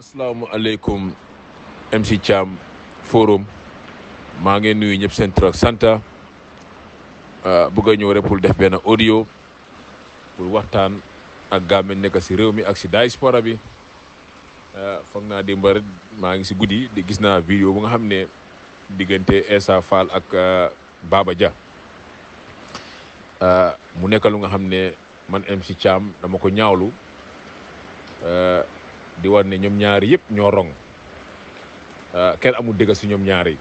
asalaamaaleykum MC Thiam forum. Maa ngi nuyu ñëpp seen tur ak sant. Bëgg a ñëw rek pour def benn audio pour waxtaan ak gaame nekk si réew mi ak si diaspora bi. Foog naa démb rek maa ngi si guddi di gis naa vidéo bu nga xam ne diggante Essa Faal ak Baba Jah mu nekk lu nga xam ne man MC Thiam dama ko ñaawlu. Di war ne ñoom ñaari yëpp ñoo rong kenn amul dëgg si ñoom ñaari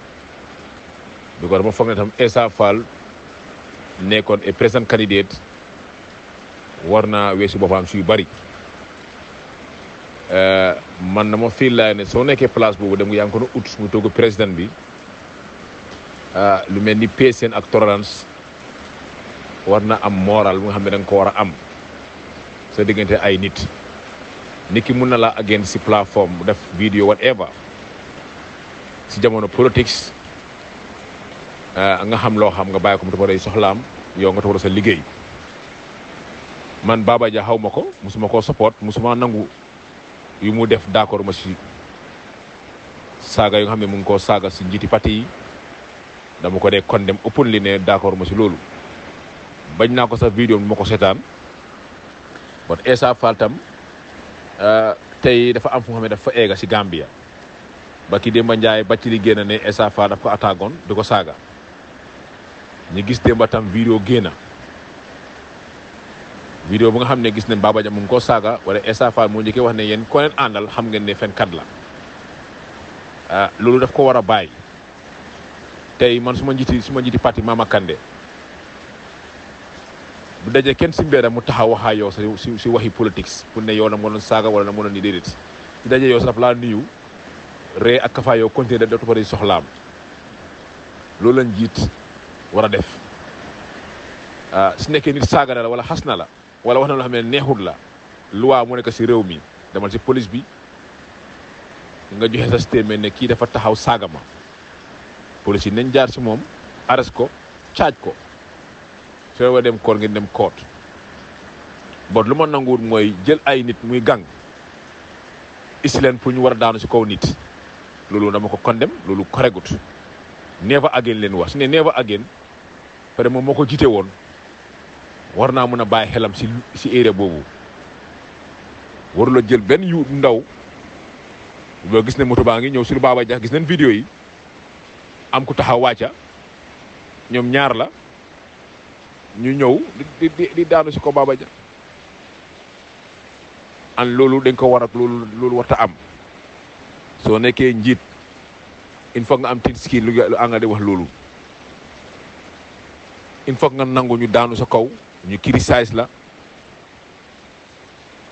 bi ko dama foog tam Essa Faal nekkoon et président candidate war naa weesu boppam si yu bari man na ma fii laa ne soo nekkee place boobu dem yaa ngi ko ut mu togg président bi. Lu mel ni patience ak tolérance war na am moral bu nga xam ne da nga ko war a am. Sa diggante ay nit nit ki mun na laa agent si plateforme def vidéo whatever. Si jamono politics nga xam loo xam nga bàyyi ko mu tafa soxlaam yow nga tafa sa liggéey. Man Baba Jah xaw ma ko musuma koo support musuma nangu yu mu def d'accord ma si saaga yu nga xam ne mu ngi koo saaga si njiiti parti yi. Dama ko dee condemn open li ne d'accord ma si loolu. Bañ naa ko sax vidéo ma ko seetaan bon Essa Faal tam tey dafa am fu nga xam ne dafa eega si Gambia. Ba ki Demba Njaay ba ci li génn ne Essa daf ko attaquoon di ko saaga. Ñu gis Demba tam vidéo vidéo bu nga xam ne gis nañ Baba Jah mu ngi koo wala Essa Faal moo njëkkee wax ne yéen ko leen àndal xam ngeen ne fenkat la. Loolu daf ko war a bàyyi. Tey man su ma njiiti su ma njiiti parti Mama Kandeh bu dajee kenn si mbéera mu taxaw waxaa yow sa si si waxi politique pour ne yow na moo doon saaga wala na moo doon ni déedéet. Su dajee yow sa daf laa nuyu ree ak kafa yow continuer da dootu soxlaam. Loolu la njiit war a def. Su nekkee nit saaga wala xas na la wala wax na loo xam ne neexul la loi mu nekk si réew mi demal si police bi nga joxe sa statement ne kii dafa taxaw saaga ma. Police yi nañ jaar si moom arrest ko caaj ko. Soo dem koor ngeen dem koot. Bon lu ma nanguwul mooy jël ay nit muy gang isi leen pour ñu war a daanu si kaw nit. Loolu dama ko condemn loolu koregut. Never again leen wax. Ne never again pare moom moo ko jiite woon. War naa mën a bàyyi xelam si si area boobu. Warula jël benn yu ndaw. Boo gis ne moto baa ngi ñëw lu Baba Jah gis nañ vidéo yi. Am ku taxaw wàcca. Ñoom ñaar la ñu ñëw di di di daanu si ko Baba Jah. An loolu dañ ko war ak loolu loolu warta am. Soo nekkee njiit il faut nga am tit ski lu anga di wax loolu. Il faut nga nangu ñu daanu sa kaw ñu criticize la.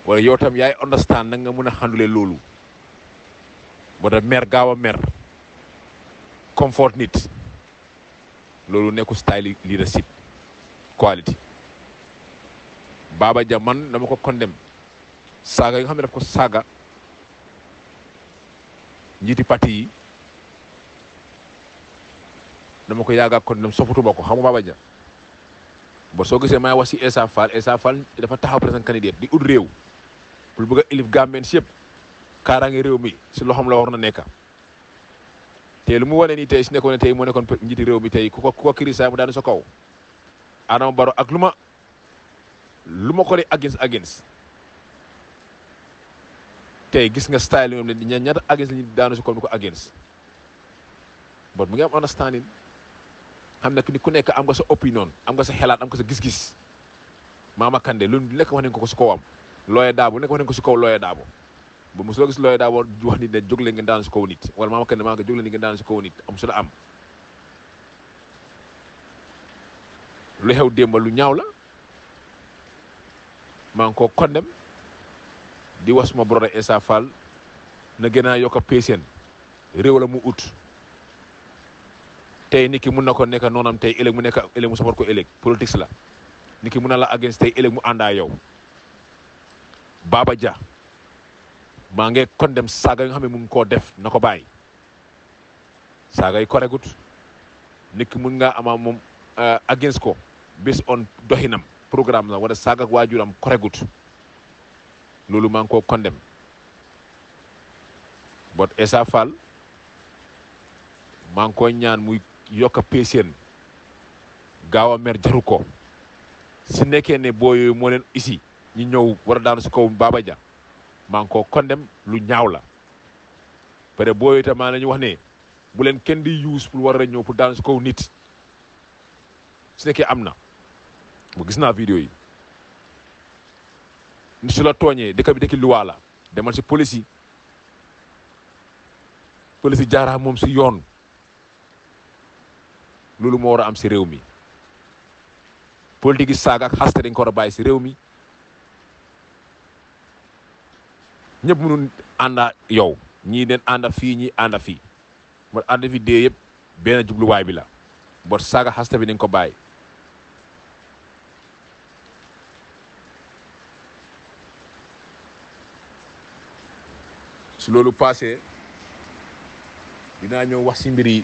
Wala yow tam yaay understand nga mën a handle loolu. Ba da mer gaaw a mer. Comfort nit. Loolu nekku style leadership quality. Baba Jah man dama ko condemn. Saaga yi nga xam ne daf ko saaga njiiti parti yi dama ko yaaga condemn soppatuma ko. Xam nga Baba Jah ba soo gisee may wax si Essa Faal Essa Faal dafa taxaw président candidat di ut réew pour bëgg a ilif Gambien si réew mi si loxoom la war na nekk te lu mu wane nii tey si nekkoon ne tey moo nekkoon njiiti réew mi tey ku ko ku ko kirisaay mu daanu sa kaw. Adama Barrow ak lu ma lu ma ko di against against. Tey gis nga style ñoom ne ña ñaata against la ñu daanu si kaw mi ko against. Bon mu ngi am understanding. Xam ne ni ku nekk am nga sa opinion am nga sa xelaat am nga sa gis-gis. Mama Kandeh lu nekk wax nañ ko ko si kawam. Looye daabo nekk wax nañ ko si kaw ba mosuloo gis looye daabo wax nit ne jóg leen ngeen daanu si kaw nit. Wala Mama Kandeh maa nga jóg leen ngeen daanu si kaw nit. Am su la am. Lu xew démba lu ñaaw la. Maa ngi koo condem di wax suma brother Essa Faal na gën a yokk patient réew la mu ut. Tey nit ki mun na ko nekk noonam tey mu nekk ëllëg mu support ko ëllëg. Politique la. Nit ki mun na la against tey ëllëg mu àndaa yow. Baba Jah maa ngi condem saaga nga xam mu ngi koo def na ko bàyyi. Saaga yi koregut nit ki mun ngaa ama moom against ko based on doxinam programme la wala saaga ak waajuram koregut. Loolu maa ngi koo condem bot Essa Faal maa ngi koy ñaan muy yokk a péeseen gaaw a mer jaru ko. Si nekkee ne boo moo leen isi ñu ñëw war a daanu si kaw Baba Jah maa ngi koo kondem lu ñaaw la. Être boo yooyu tam maa nañu wax ne bu leen kenn di use pour war a ñëw pour daanu si kaw nit. Su nekkee am na bu gis naa vidéo yi. Nit su la tooñee dëkk bi dëkki luwaa la. Demal si police police yi jaaraa moom si yoon. Loolu moo war a am si réew mi. Politique yi saaga ak xaste dañ ko war a bàyyi si réew mi. Ñëpp mënun ànda yow. Ñii den ànda fii ñii ànda fii. Mo fi dee yëpp benn jubluwaay bi la. Saaga xaste bi dañ ko bàyyi su loolu passé dinaa ñëw wax si mbiri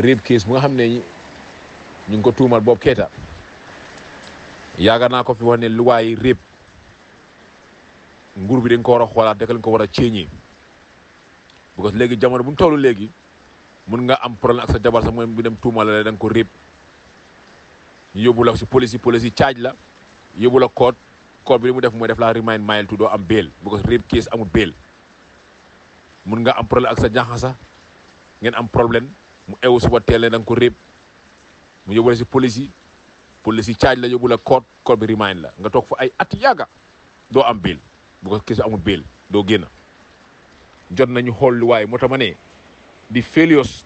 rape case bu nga xam ne ñu ngi ko tuumal Bob Keita. Yaaga naa ko fi wax ne luwaay rape nguur bi dañ ko war a xoolaat lañ ko war a parce que léegi jamono bu mu toll léegi mun nga am problème ak sa jabar mooy bu dem tuumal la da nga ko rape. Ñu yóbbu si police yi police yi caaj la yóbbu la code code bi mu def mooy def la remind mile am bail que rape case amul bail mun nga am problème ak sa jànq sax ngeen am problème mu ewu suba teel da nga ko réeb mu yóbbu si police yi police yi caaj la yóbbu la code code bi remind la nga toog fa ay at yàgga doo am biil bu ko amul bail doo génn. Jot nañu xool lu waaye moo tax ma ne di failures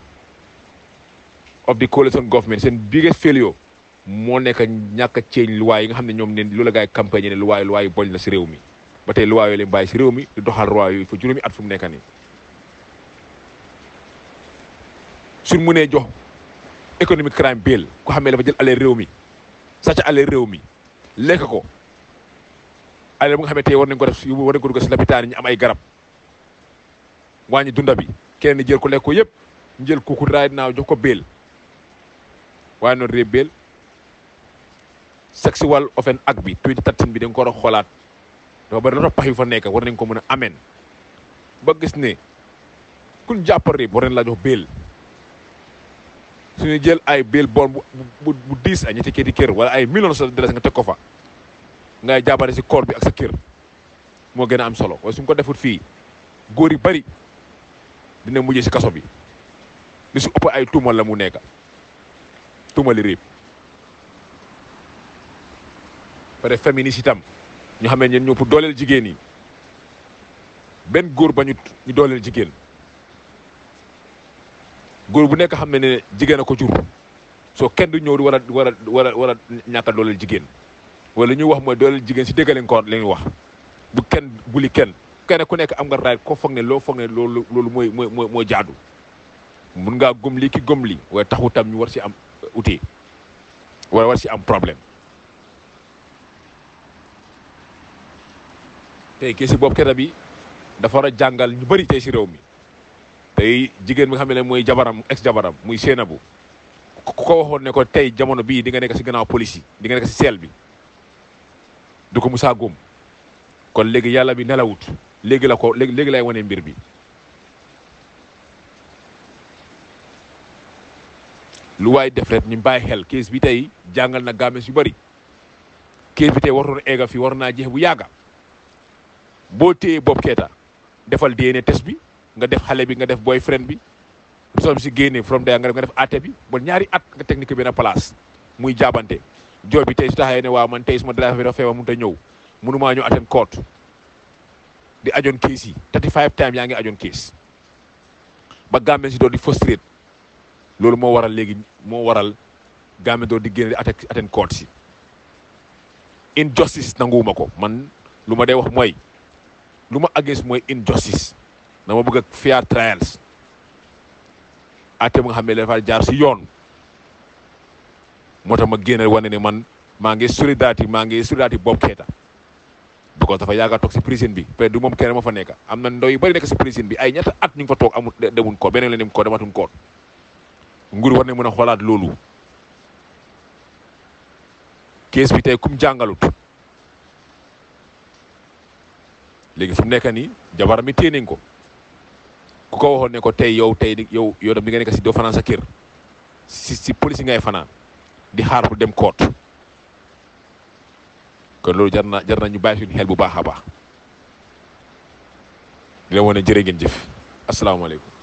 of the coalition government seen biggest failure moo nekk ñàkk a ceeñ yi nga xam ne ñoom ne lu la gaay campagne ne luwaay luwaay boñ la si réew mi. Ba tey luwaay yooyu leen si réew mi di doxal luwaay yooyu fa juróomi at fu mu nekk nii. Suñ mënee jox économique crime bail ku xam ne dafa jël ale réew mi sàcc ale réew mi lekk ko ale bu nga xam ne tey nañ ko def war nañ si lapitaan ñu am ay garab wàññi dunda bi keneen jël ko lekk ko yëpp ñu jël kooku raay naaw jox ko bail. Waaye noonu réeb bail sexual offense act bi 2013 bi dañ ko war a xoolaat dafa bari la pax yu fa nekk war nañ ko mën a ameen ba gis ne kuñ jàpp réeb war nañ laa jox bail. Suñu jël ay bon bu bu bu diis ay ñetti kéeti kër wala ay millions de dollars nga teg ko fa ngay si koor bi ak sa kër moo gën a am solo. Waaye suñ ko defut fii góor yu bari dina mujjee si kaso bi. Li su ëpp ay tuumal la mu nekk tuumali réeb pare féministe itam ñu xam ne ñeen ñëw pour jigéen yi benn góor bañut ñu dooleel jigéen góor bu nekk xam ne a ko jur. Soo kenn du ñëw di war a war a war a jigéen. Wala li ñuy wax mooy dooleel jigéen si dégg leen ko la ñuy wax. Bu kenn buli kenn. Kenn ku nekk am nga raay ko foog ne loolu loolu mooy mooy mooy mooy jaadu. Mun ngaa gëm lii ki gëm lii waaye taxu ñu war si am outil wala war si am problème. Tey kii si Bob bi dafa war ñu tey si réew tey jigéen bi xam ne mooy jabaram ex jabaram muy Seynabou. Ku ko waxoon ne ko tey jamono bii di nga nekk si gannaaw police di nga nekk si seel bi du ko musaa góom. Kon léegi yàlla bi nelawut. Léegi la ko léegi lay wane mbir bi. Lu waay def rek ñu bàyyi xel kees bi tey jàngal na gaames yu bari. Kees bi tey waroon eega fi war naa jeex bu yàgga. Boo téyee Bob Keita defal DNA test bi. Nga def xale bi nga def boyfriend bi soo si génnee from there nga def nga bi bon ñaari at nga technique benn place muy jaabante. Joo bi tey su taxawee ne waaw man tey suma driver bi dafa feebar mënut a ñëw mënumaa ñëw attend court di ajoon case yi 35 times yaa ngi ajoon case. Ba Gambien si doon di frustrate loolu moo waral léegi moo waral Gambien doon di génne di attend court si. Injustice nanguwuma ko. Man lu ma dee wax mooy lu ma against mooy injustice. Dama bëgg ak fair trials atte bu nga xam ne dafa jaar si yoon moo tax ma génne wane ne man maa ngi solidarité maa ngi solidarité Bob Keita because dafa yàgg a toog si prison bi. Peut du moom kenn ma fa nekk am na ndaw yu bëri nekk si prison bi. Ay ñetta at ñu fa toog amul demuñ ko. Beneen la dem ko dematuñ ko. Nguur war ne mën a xoolaat loolu kees bi tey kum jàngalut léegi fu nekk nii jabaram mi téye nañ ko ku ko waxoon ne ko tey yow tey yow yow dem di nga nekk si doo fanaan sa kër si si ngay fanaan di xaar pour dem koot kon loolu jar na jar na ñu bàyyi suñu xel bu baax a baax. Di la wane jërë ngeen jëf. Asalaamaaleykum.